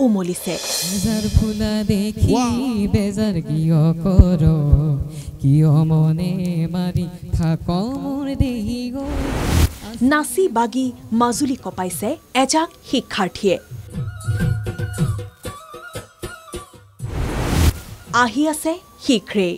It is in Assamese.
উমলিছে। বেজাৰ ফুলা দেখি বেজাৰ কিয় কৰ কিয় মনে মাৰি থাক মোৰ দেহি নাচি বাগি মাজুলী কপাইছে এজাক শিক্ষাৰ্থীয়ে। আহি আছে শীঘ্ৰেই